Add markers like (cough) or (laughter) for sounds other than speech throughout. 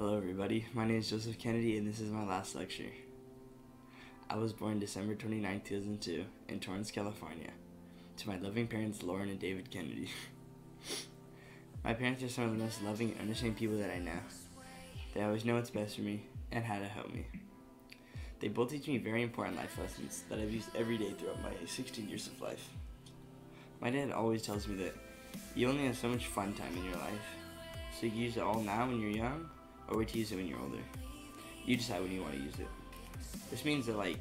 Hello, everybody. My name is Joseph Kennedy, and this is my last lecture. I was born December 29, 2002, in Torrance, California, to my loving parents, Lauren and David Kennedy. (laughs) my parents are some of the most loving and understanding people that I know. They always know what's best for me and how to help me. They both teach me very important life lessons that I've used every day throughout my 16 years of life. My dad always tells me that you only have so much fun time in your life, so you use it all now when you're young, or wait to use it when you're older. You decide when you want to use it. This means that like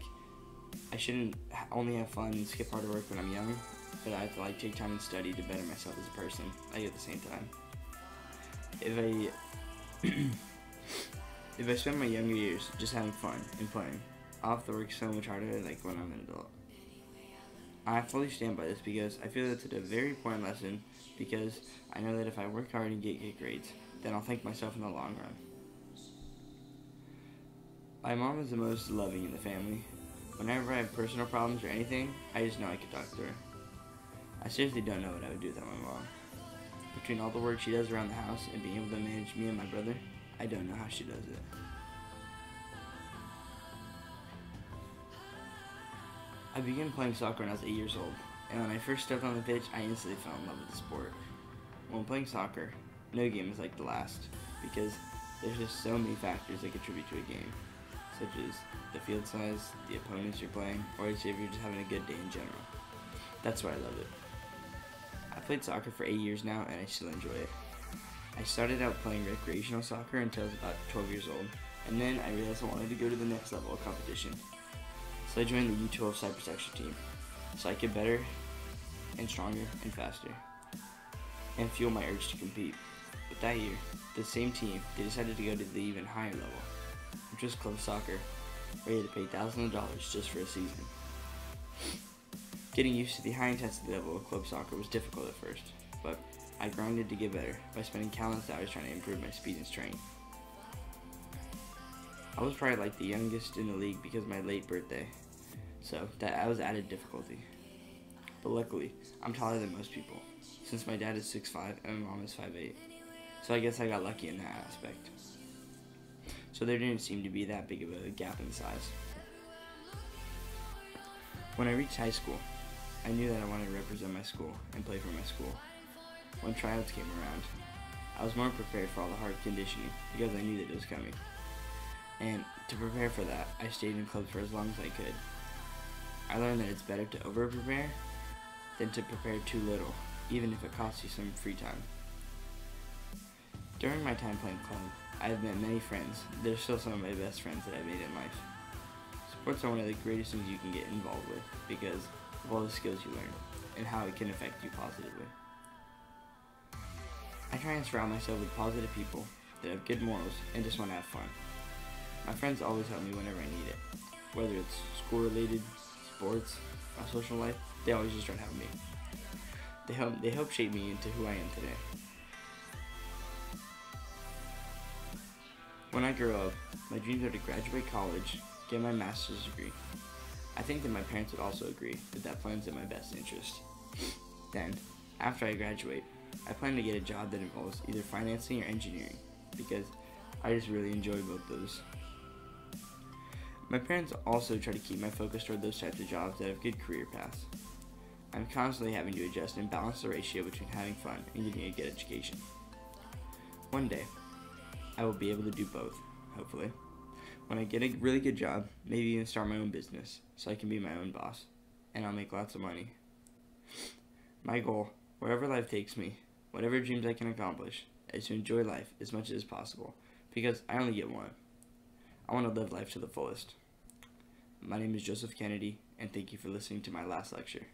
I shouldn't only have fun and skip hard work when I'm young, but I have to like take time and study to better myself as a person. Like at the same time. If I (clears throat) if I spend my younger years just having fun and playing, I'll have to work so much harder like when I'm an adult. I fully stand by this because I feel that's a very important lesson because I know that if I work hard and get good grades, then I'll thank myself in the long run. My mom is the most loving in the family. Whenever I have personal problems or anything, I just know I can talk to her. I seriously don't know what I would do without my mom. Between all the work she does around the house and being able to manage me and my brother, I don't know how she does it. I began playing soccer when I was 8 years old, and when I first stepped on the pitch, I instantly fell in love with the sport. When playing soccer, no game is like the last, because there's just so many factors that contribute to a game, such as the field size, the opponents you're playing, or if you're just having a good day in general. That's why I love it. I played soccer for 8 years now, and I still enjoy it. I started out playing recreational soccer until I was about 12 years old, and then I realized I wanted to go to the next level of competition. So I joined the U12 Cypress Extra team, so I could better and stronger and faster, and fuel my urge to compete. But that year, the same team, they decided to go to the even higher level, was club soccer, where you had to pay thousands of dollars just for a season. Getting used to the high intensity level of club soccer was difficult at first, but I grinded to get better by spending countless hours trying to improve my speed and strength. I was probably like the youngest in the league because of my late birthday, so that I was added difficulty. But luckily, I'm taller than most people, since my dad is 6'5 and my mom is 5'8. So I guess I got lucky in that aspect. So there didn't seem to be that big of a gap in size. When I reached high school, I knew that I wanted to represent my school and play for my school. When tryouts came around, I was more prepared for all the hard conditioning because I knew that it was coming. And to prepare for that, I stayed in clubs for as long as I could. I learned that it's better to over prepare than to prepare too little, even if it costs you some free time. During my time playing club, I have met many friends. They're still some of my best friends that I've made in life. Sports are one of the greatest things you can get involved with because of all the skills you learn and how it can affect you positively. I try and surround myself with positive people that have good morals and just want to have fun. My friends always help me whenever I need it. Whether it's school related, sports, my social life, they always just try to help me. They help they help shape me into who I am today. When I grow up, my dreams are to graduate college, get my master's degree. I think that my parents would also agree that that plan's in my best interest. (laughs) Then, after I graduate, I plan to get a job that involves either financing or engineering because I just really enjoy both those. My parents also try to keep my focus toward those types of jobs that have good career paths. I'm constantly having to adjust and balance the ratio between having fun and getting a good education. One day, I will be able to do both, hopefully. When I get a really good job, maybe even start my own business so I can be my own boss and I'll make lots of money. My goal, wherever life takes me, whatever dreams I can accomplish, is to enjoy life as much as possible because I only get one. I want to live life to the fullest. My name is Joseph Kennedy, and thank you for listening to my last lecture.